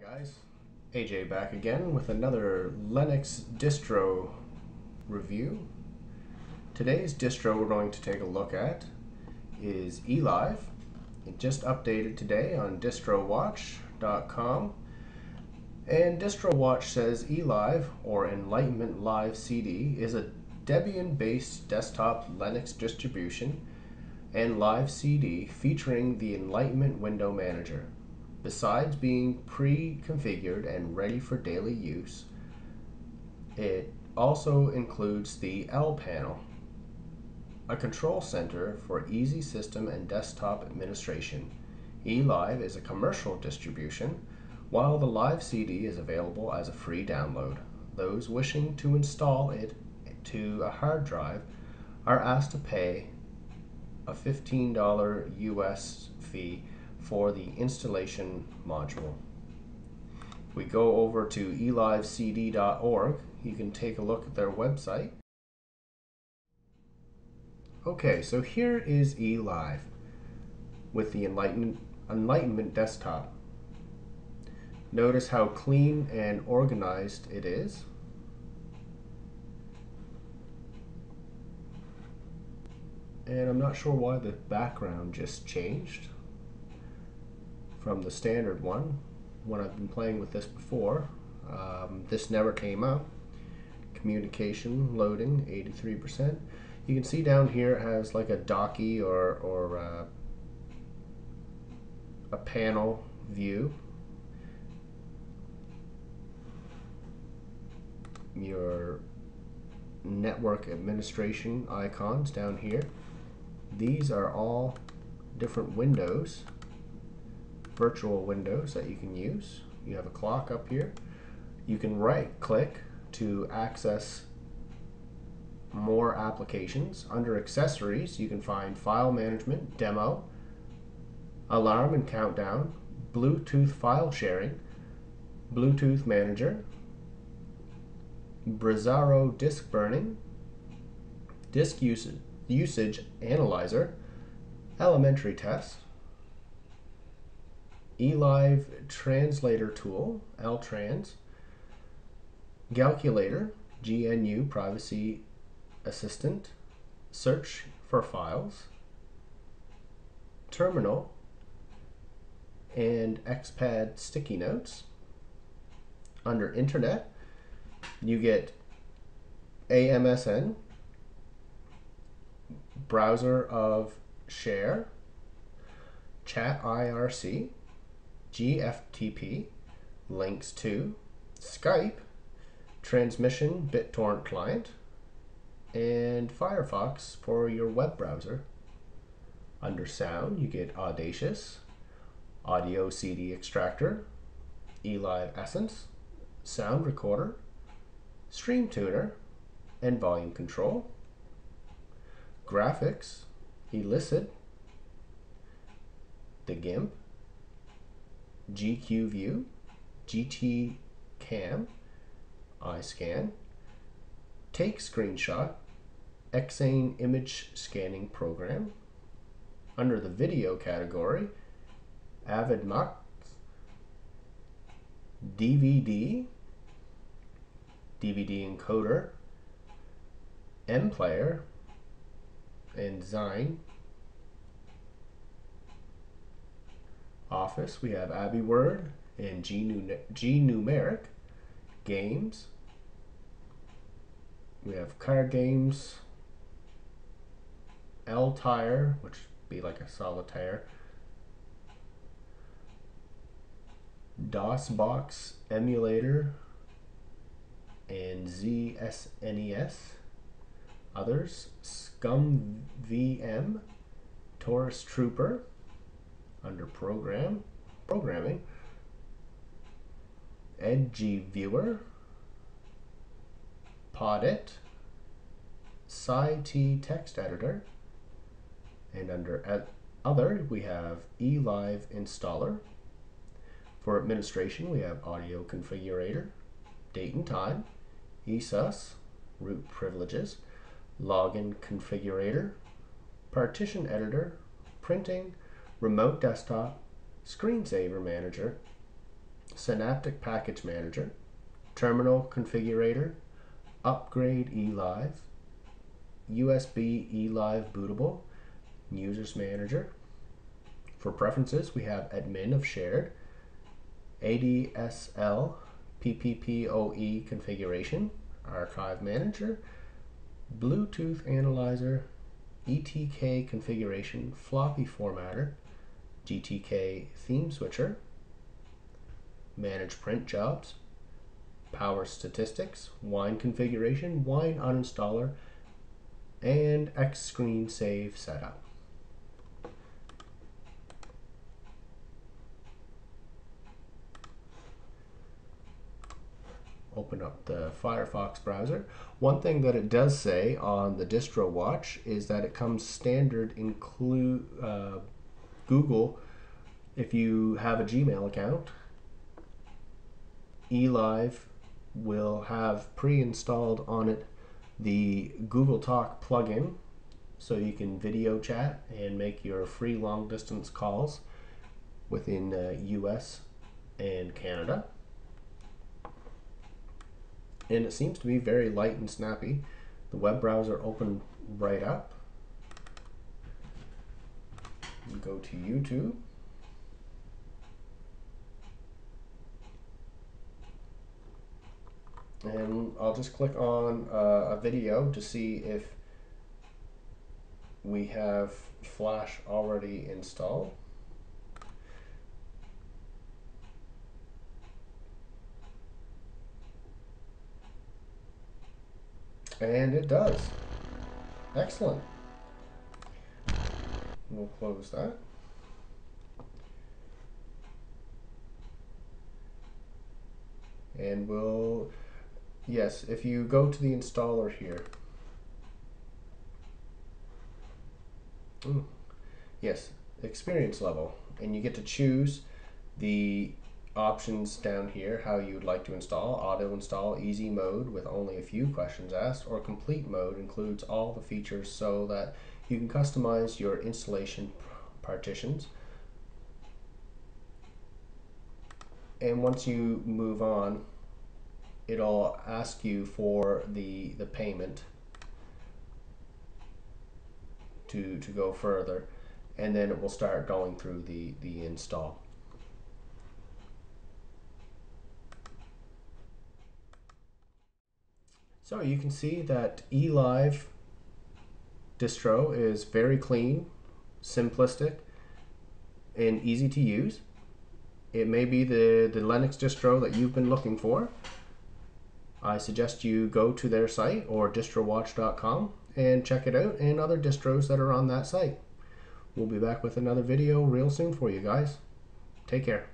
guys, AJ back again with another Linux distro review. Today's distro we're going to take a look at is eLive. It just updated today on distrowatch.com and DistroWatch says eLive or Enlightenment Live CD is a Debian based desktop Linux distribution and live CD featuring the Enlightenment Window Manager. Besides being pre-configured and ready for daily use, it also includes the Elpanel, a control center for easy system and desktop administration. eLive is a commercial distribution, while the Live CD is available as a free download. Those wishing to install it to a hard drive are asked to pay a $15 US fee for the installation module. We go over to elivecd.org. You can take a look at their website. Okay, so here is eLive with the Enlightenment, desktop. Notice how clean and organized it is. And I'm not sure why the background just changed from the standard one when I've been playing with this before. Um, this never came up. Communication loading 83%. You can see down here it has like a docky or, or uh, a panel view. Your network administration icons down here. These are all different windows virtual windows that you can use. You have a clock up here. You can right click to access more applications. Under accessories, you can find file management, demo, alarm and countdown, Bluetooth file sharing, Bluetooth manager, Brasero disk burning, disk usage, usage analyzer, elementary test, eLive translator tool, LTrans, Calculator, GNU privacy assistant, search for files, terminal, and XPad sticky notes. Under internet, you get AMSN, browser of share, chat IRC, GFTP, links to Skype, transmission BitTorrent client, and Firefox for your web browser. Under sound, you get Audacious, Audio CD Extractor, eLive Essence, Sound Recorder, Stream Tuner, and Volume Control. Graphics, Elicit, the GIMP, GQview, GT Cam, iScan, Take Screenshot, XSane Image Scanning Program. Under the video category, Avidemux, DVD, DVD encoder, MPlayer, and Xine Office, we have AbiWord and Gnumeric, Games, we have card games, Elitaire, which be like a solitaire, DOSBox emulator, and ZSNES. Others, Scum VM, Torus Trooper, under program, programming, Edje Viewer, Poedit, SciTE text editor, and under other we have eLive installer. For administration we have audio configurator, date and time, ESUS, root privileges, login configurator, partition editor, printing, remote desktop, screensaver manager, Synaptic Package Manager, Terminal Configurator, Upgrade eLive, USB eLive Bootable, Users Manager. For preferences, we have Admin of Shared, ADSL PPPoE configuration, Archive Manager, Bluetooth Analyzer, ETK configuration, Floppy Formatter, GTK Theme Switcher, Manage Print Jobs, Power Statistics, Wine Configuration, Wine Uninstaller, and X Screen Save Setup. open up the Firefox browser. One thing that it does say on the distro watch is that it comes standard include uh, Google if you have a Gmail account. eLive will have pre-installed on it the Google Talk plugin so you can video chat and make your free long distance calls within uh, US and Canada and it seems to be very light and snappy. The web browser opened right up. Go to YouTube. And I'll just click on uh, a video to see if we have Flash already installed. And it does. Excellent. We'll close that. And we'll, yes, if you go to the installer here, yes, experience level, and you get to choose the options down here how you'd like to install. Auto install easy mode with only a few questions asked or complete mode includes all the features so that you can customize your installation partitions. And once you move on it'll ask you for the the payment to to go further and then it will start going through the the install. So you can see that eLive distro is very clean, simplistic, and easy to use. It may be the, the Linux distro that you've been looking for. I suggest you go to their site or distrowatch.com and check it out and other distros that are on that site. We'll be back with another video real soon for you guys. Take care.